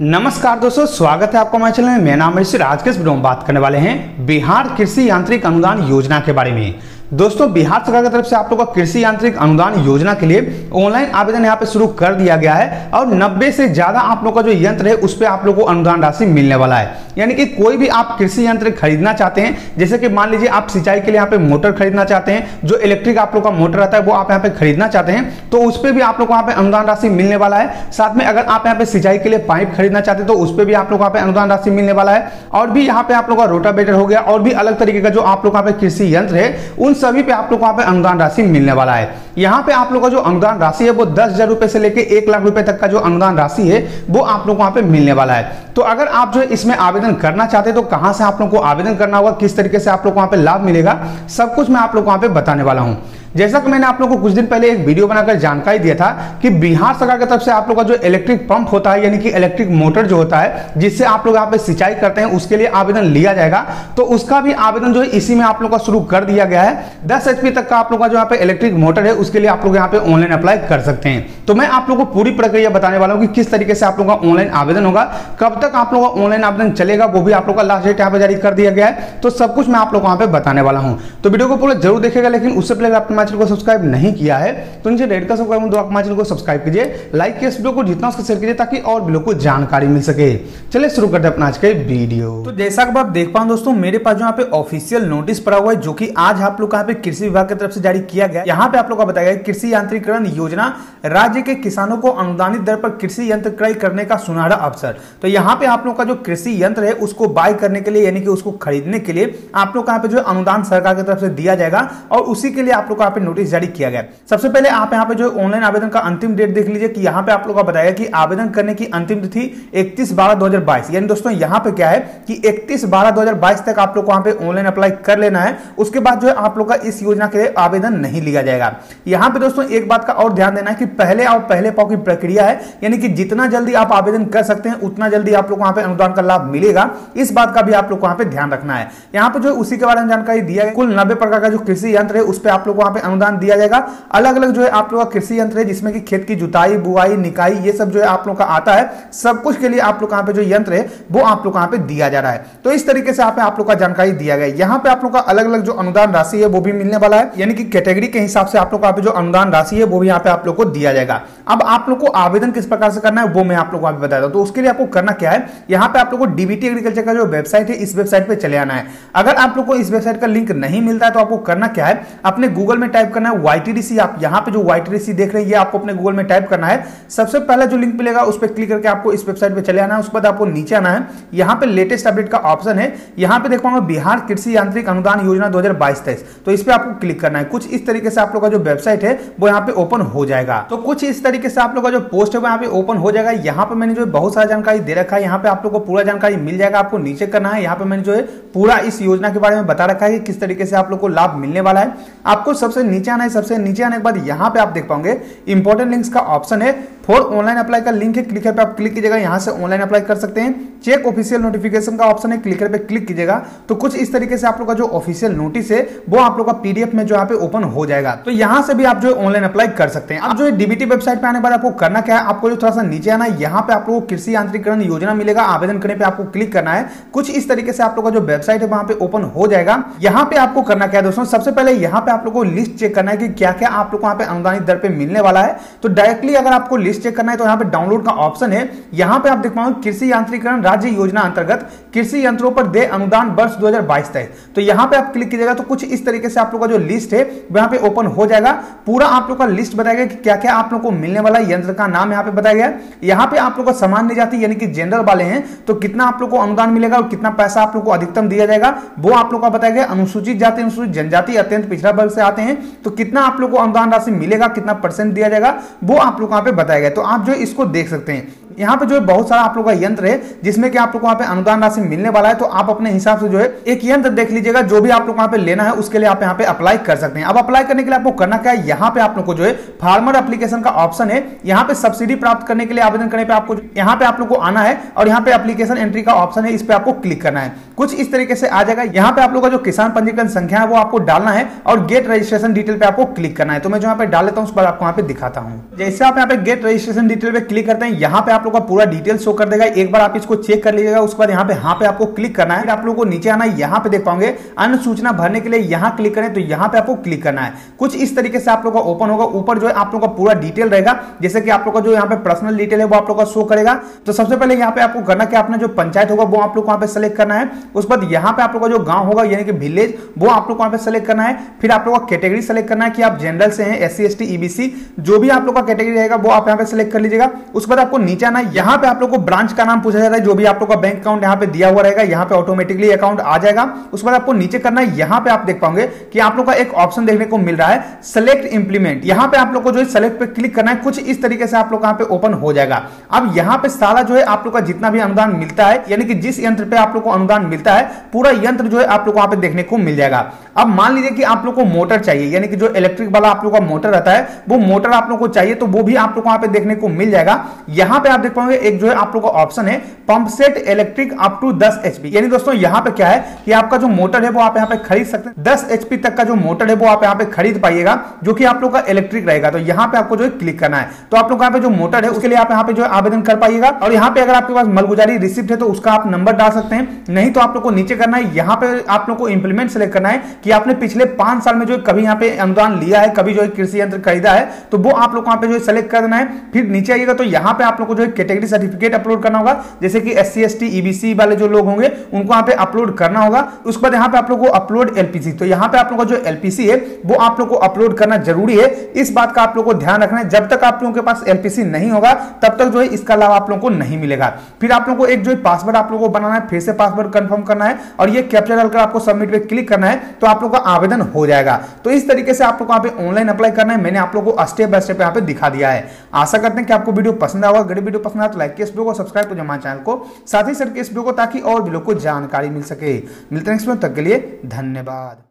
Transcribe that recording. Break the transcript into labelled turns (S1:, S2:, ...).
S1: नमस्कार दोस्तों, स्वागत है आपका हमारे चैनल में। मेरा नाम ऋषि राजकेश के इस वीडियो में बात करने वाले हैं बिहार कृषि यांत्रिक अनुदान योजना के बारे में। दोस्तों, बिहार सरकार की तरफ़ से आप लोगों का कृषि यांत्रिक अनुदान योजना के लिए ऑनलाइन आवेदन यहाँ पे शुरू कर दिया गया है और 90 से ज़्यादा आप लोग का जो यंत्र है, उस पर आप लोग को अनुदान राशि मिलने वाला है। यानी कि कोई भी आप कृषि यंत्र खरीदना चाहते हैं, जैसे कि मान लीजिए आप सिंचाई के लिए यहाँ पे मोटर खरीदना चाहते हैं, जो इलेक्ट्रिक आप लोग का मोटर रहता है, वो आप यहाँ पे खरीदना चाहते हैं तो उस पर भी आप लोग को यहाँ पे अनुदान राशि मिलने वाला है। साथ में अगर आप यहाँ पे सिंचाई के लिए पाइप खरीदना चाहते हैं तो उस पर भी आप लोग यहाँ पे अनुदान राशि मिलने वाला है। और भी यहाँ पे आप लोग का रोटावेटर हो गया, और भी अलग तरीके का जो आप लोग यहाँ पे कृषि यंत्र है, उन सभी पे आप लोग को पे अनुदान राशि मिलने वाला है। यहाँ पे आप लोग का जो अनुदान राशि है, वो दस हज़ार रुपए से लेके एक लाख रुपए तक का जो अनुदान राशि है, वो आप लोग वहाँ पे मिलने वाला है। तो अगर आप जो इसमें आवेदन करना चाहते हैं तो कहाँ से आप लोग को आवेदन करना होगा, किस तरीके से आप लोग को वहाँ पे लाभ मिलेगा, सब कुछ मैं आप लोग वहाँ पे बताने वाला हूँ। जैसा कि मैंने आप लोगों को कुछ दिन पहले एक वीडियो बनाकर जानकारी दिया था कि बिहार सरकार की तरफ़ से आप लोग का जो इलेक्ट्रिक पंप होता है, यानी कि इलेक्ट्रिक मोटर जो होता है, जिससे आप लोग यहाँ पे सिंचाई करते हैं, उसके लिए आवेदन लिया जाएगा। तो उसका भी आवेदन जो है, इसी में आप लोग का शुरू कर दिया गया है। दस एचपी तक का आप लोग का जो यहाँ पे इलेक्ट्रिक मोटर है, उसके लिए आप लोग यहाँ पे ऑनलाइन अप्लाई कर सकते हैं। तो मैं आप लोग को पूरी प्रक्रिया बताने वाला हूँ कि किस तरीके से आप लोगों का ऑनलाइन आवेदन होगा, कब तक आप लोगों का ऑनलाइन आवेदन चलेगा, वो भी आप लोगों का लास्ट डेट यहाँ पे जारी कर दिया गया है। तो सब कुछ मैं आप लोग को यहाँ पे बताने वाला हूँ। तो वीडियो को पूरा ज़रूर देखेगा लेकिन उससे पहले अपने चैनल को सब्सक्राइब नहीं किया है तो नीचे रेड का सब्सक्राइब दो हमारे चैनल को सब्सक्राइब कीजिए लाइक किया इस वीडियो को जितना उसको शेयर कीजिए, ताकि और भी लोग को जानकारी मिल सके। चलिए शुरू करते अपना आज का वीडियो। तो जैसा कि आप देख पाओ दोस्तों, मेरे पास जो यहाँ पे ऑफिशियल नोटिस पड़ा हुआ है, जो कि आज आप लोग यहाँ पे कृषि विभाग की तरफ़ से जारी किया गया यहाँ पे आप लोग का बताया गया कृषि यांत्रिकरण योजना राज्य के किसानों को अनुदानित दर पर कृषि यंत्र क्रय करने का सुनहरा अवसर। तो यहाँ पे आप लोग का जो कृषि यंत्र है, उसको बाय करने के लिए, यानी कि उसको खरीदने के लिए, आप लोग यहाँ पे जो अनुदान सरकार की तरफ़ से दिया जाएगा और उसी के लिए आप लोग यहाँ पे नोटिस जारी किया गया। सबसे पहले आप यहाँ पे जो ऑनलाइन आवेदन का अंतिम डेट देख लीजिए कि यहाँ पे आप लोग का बताया कि आवेदन करने की अंतिम तिथि इकतीस बारह दो यानी दोस्तों, यहाँ पे क्या है कि इकतीस बारह दो तक आप लोग को पे ऑनलाइन अप्लाई कर लेना है। उसके बाद जो है आप लोग का इस योजना के लिए आवेदन नहीं लिया जाएगा। यहाँ पे दोस्तों, एक बात का और ध्यान देना है कि पहले और पहले पाव की प्रक्रिया है यानी कि जितना जल्दी आप आवेदन कर सकते हैं उतना जल्दी आप लोग वहाँ पे अनुदान का लाभ मिलेगा। इस बात का भी आप लोग वहाँ पे ध्यान रखना है। यहाँ पे जो उसी के बारे में जानकारी दिया है कुल नब्बे प्रकार का जो कृषि यंत्र है उस पर आप लोग वहाँ पे अनुदान दिया जाएगा। अलग अलग जो है आप लोग का कृषि यंत्र है जिसमें कि खेत की जुताई बुआई निकाई ये सब जो है आप लोग का आता है। सब कुछ के लिए आप लोग यहाँ पे जो यंत्र है वो आप लोग यहाँ पे दिया जा रहा है। तो इस तरीके से आप, आप लोग का जानकारी दिया गया। यहाँ पे आप लोग का अलग अलग जो अनुदान राशि है वो भी मिलने वाला है। यानी कि कैटेगरी के हिसाब से आप लोग का जो अनुदान राशि है वो भी यहाँ पे आप लोग को दिया जाएगा। अब आप लोग को आवेदन किस प्रकार से करना है, वो मैं आप लोग को अभी बताता हूँ। तो उसके लिए आपको करना क्या है? यहाँ पे आप लोग को डीबीटी एग्रीकल्चर का जो वेबसाइट है, इस वेबसाइट पे चले आना है। अगर आप लोग को इस वेबसाइट का लिंक नहीं मिलता है तो आपको करना क्या है? अपने गूगल में टाइप करना है वाईटीडीसी आप यहाँ पे जो वाईटीडीसी देख रहे हैं, ये आपको अपने गूगल में टाइप करना है। सबसे पहला जो लिंक मिलेगा, उस पर क्लिक करके आपको इस वेबसाइट पे चले आना है। उसके बाद आपको नीचे आना है। यहाँ पे लेटेस्ट अपडेट का ऑप्शन है। यहाँ पे देख पाऊँगा बिहार कृषि यांत्रिक अनुदान योजना दो हज़ार तो इस पर आपको क्लिक करना है। कुछ इस तरीके से आप लोग का जो वेबसाइट है, वो यहाँ पे ओपन हो जाएगा। तो कुछ इस तरीके से आप लोग का जो पोस्ट है यहाँ पे ओपन हो जाएगा। यहाँ पे मैंने जो बहुत सारा जानकारी दे रखा है। यहाँ पे आप लोग को पूरा जानकारी मिल जाएगा। आपको नीचे करना है। यहाँ पे मैंने जो है पूरा इस योजना के बारे में बता रखा है कि किस तरीके से आप लोग को लाभ मिलने वाला है। आपको सबसे नीचे आना है। सबसे नीचे आने के बाद यहाँ पे आप देख पाओगे। इंपॉर्टेंट लिंक्स का ऑप्शन है। फॉर ऑनलाइन अप्लाई का लिंक है क्लिकर पे आप क्लिक कीजिएगा, यहाँ से ऑनलाइन अप्लाई कर सकते हैं। चेक ऑफिशियल नोटिफिकेशन का ऑप्शन है क्लिकर पे क्लिक कीजिएगा। तो कुछ इस तरीके से आप लोग का जो ऑफिशियल नोटिस है, वो आप लोग का पीडीएफ में जो यहाँ पे ओपन हो जाएगा। तो यहाँ से भी आप जो ऑनलाइन अप्लाई कर सकते हैं। अब जो डीबीटी वेबसाइट पे आने बाद आपको करना क्या है? आपको जो थोड़ा सा नीचे आना है, यहाँ पे आप लोग कृषि यांत्रिकरण योजना मिलेगा। आवेदन करने पे आपको क्लिक करना है। कुछ इस तरीके से आप लोग का जो वेबसाइट है, वहाँ पे ओपन हो जाएगा। यहाँ पे आपको करना क्या है दोस्तों? सबसे पहले यहाँ पे आप लोग को लिस्ट चेक करना है कि क्या क्या आप लोग को यहाँ पे अनुदानित दर पे मिलने वाला है। तो डायरेक्टली अगर आपको लिस्ट चेक करना है तो यहाँ पे डाउनलोड का ऑप्शन है। यहाँ पे आप देख पाओ कृषि यांत्रिकरण राज्य योजना अंतर्गत कृषि यंत्रों पर दे अनुदान वर्ष 2022 तक तो यहाँ पे आप क्लिक कीजिएगा तो कुछ इस तरीके से आप लोग का जो लिस्ट है, वहाँ पे ओपन हो जाएगा। पूरा आप लोग का लिस्ट बताया गया कि क्या क्या आप लोग को मिलने वाला यंत्र का नाम यहाँ पे बताया गया। यहाँ पे आप लोग का सामान्य जाति यानी कि जनरल वाले हैं तो कितना आप लोग को अनुदान मिलेगा और कितना पैसा आप लोग को अधिकतम दिया जाएगा, वो आप लोग का बताया गया। अनुसूचित जाति, अनुसूचित जनजाति अत्यंत पिछड़ा वर्ग से आते हैं तो कितना आप लोग को अनुदान राशि मिलेगा, कितना परसेंट दिया जाएगा, वो आप लोग यहाँ पे बताया गया। तो आप जो इसको देख सकते हैं। यहाँ पे जो है बहुत सारा आप लोग का यंत्र है, जिसमें कि आप लोग वहाँ पे अनुदान राशि मिलने वाला है। तो आप अपने हिसाब से जो है एक यंत्र देख लीजिएगा, जो भी आप लोग वहाँ पे लेना है, उसके लिए आप यहाँ पे अप्लाई कर सकते हैं। अब अप्लाई करने के लिए आपको करना क्या है? यहाँ पे आप लोग को जो है फार्मर एप्लीकेशन का ऑप्शन है। यहाँ पे सब्सिडी प्राप्त करने के लिए आवेदन करने पे आपको यहाँ पे आप लोग को आना है और यहाँ पे एप्लीकेशन एंट्री का ऑप्शन है। इस पे आपको क्लिक करना है। कुछ इस तरीके से आ जाएगा यहाँ पे आप लोग का जो किसान पंजीकरण संख्या है वो आपको डालना है और गेट रजिस्ट्रेशन डिटेल पे आपको क्लिक करना है तो मैं जो यहाँ पे डाल लेता हूँ उस पर आपको यहाँ पे दिखाता हूँ जैसे आप यहाँ पे गेट रजिस्ट्रेशन डिटेल पे क्लिक करते हैं यहाँ पे आप लोग का पूरा डिटेल शो कर देगा एक बार आप इसको चेक कर लीजिएगा उसके बाद यहाँ पे यहाँ पे आपको क्लिक करना है आप लोग को नीचे आना है यहाँ पे देख पाओगे अन्य सूचना भरने के लिए यहाँ क्लिक करें तो यहाँ पे आपको क्लिक करना है कुछ इस तरीके से आप लोग का ओपन होगा ऊपर जो है आप लोग का पूरा डिटेल रहेगा जैसे कि आप लोग का जो यहाँ पे पर्सनल डिटेल है वो आप लोग का शो करेगा तो सबसे पहले यहाँ पे आपको करना क्या अपना जो पंचायत होगा वो आप लोग वहाँ पे सेलेक्ट करना है उसके बाद यहाँ पे आप लोग का जो गाँव होगा यानी कि विलेज वो आप लोग वहाँ पे सेलेक्ट करना है फिर आप लोग का कैटेगरी सेलेक्ट करना है कि आप जनरल से हैं एस सी ईबीसी जो भी आप लोग का कैटेगरी रहेगा वो आप यहाँ पे सेलेक्ट कर लीजिएगा उसके बाद आपको नीचे आना है यहाँ पे आप लोग को ब्रांच का नाम पूछा जाता है जो भी आप लोग का बैंक अकाउंट यहाँ पे दिया हुआ रहेगा यहाँ पे ऑटोमेटिकली अकाउंट आ जाएगा उसके बाद आपको नीचे करना है यहाँ पे आप देख पाओगे कि आप लोग का एक ऑप्शन देखने को मिल रहा है सेलेक्ट इंप्लीमेंट यहाँ पे आप लोग को जो है सेलेक्ट पे क्लिक करना है कुछ इस तरीके से आप लोग यहाँ पे ओपन हो जाएगा अब यहाँ पे सारा जो है आप लोग का जितना भी अनुदान मिलता है यानी कि जिस यंत्र पे आप लोग को अनुदान मिलता है, पूरा यंत्र जो है आप लोग वहाँ पे देखने को मिल जाएगा। अब मान लीजिए कि आप लोग को मोटर चाहिए, यानी कि जो इलेक्ट्रिक वाला आप लोग का मोटर रहता है, वो मोटर आप लोग को चाहिए तो वो भी आप लोग वहाँ पे देखने को मिल जाएगा। यहाँ पे आप देख पाओगे, एक जो है आप लोग का ऑप्शन है pump set electric up to दस एचपी यानी दोस्तों, यहाँ पे क्या है कि आपका जो मोटर है, वो आप यहाँ पे खरीद सकते हैं। दस एचपी तक का जो मोटर है, वो आप यहाँ पे खरीद पाइएगा, जो कि आप लोग का इलेक्ट्रिक रहेगा। तो यहाँ पे आपको जो है क्लिक करना है। तो आप लोग यहाँ पे जो मोटर है, उसके लिए आप यहाँ पे जो आवेदन कर पाइएगा। और यहाँ पे अगर आपके पास मलगुजारी रिसिप्ट है तो उसका आप नंबर डाल सकते हैं। नहीं तो आप लोग को नीचे करना है यहाँ पे आप लोग को इंप्लीमेंट सेलेक्ट करना है कि आपने पिछले पाँच साल में जो कभी यहाँ पे अनुदान लिया है कभी जो है कृषि यंत्र खरीदा है तो वो आप लोग वहाँ पे जो है सेलेक्ट करना है फिर नीचे आइएगा तो यहाँ पे आप लोग को जो है कैटेगरी सर्टिफिकेट अपलोड करना होगा जैसे कि S C S T EBC वाले जो लोग होंगे उनको यहाँ पे अपलोड करना होगा उसके बाद यहाँ पे आप लोग को अपलोड एलपीसी तो यहाँ पे आप लोग का जो एलपीसी है वो आप लोग को अपलोड करना ज़रूरी है इस बात का आप लोग को ध्यान रखना है जब तक आप लोगों के पास एलपीसी नहीं होगा तब तक जो है इसका लाभ आप लोगों को नहीं मिलेगा फिर आप लोग को एक जो है पासवर्ड आप लोग को बनाना है फिर से पासवर्ड कंफर्म करना है और ये कैप्चर डालकर आपको सबमिट पे क्लिक करना है तो आप लोग का आवेदन हो जाएगा। तो इस तरीके से आप लोग यहाँ पे ऑनलाइन अप्लाई करना है। मैंने आप लोग को स्टेप बाय स्टेप यहाँ पे दिखा दिया है। आशा करते हैं कि आपको वीडियो पसंद आएगा अगर वीडियो पसंद आया तो लाइक इस वीडियो को सब्सक्राइब करो हमारे चैनल को। साथ ही सर के इस वीडियो को ताकि और भी लोग को जानकारी मिल सके। मिलते हैं तक के लिए धन्यवाद।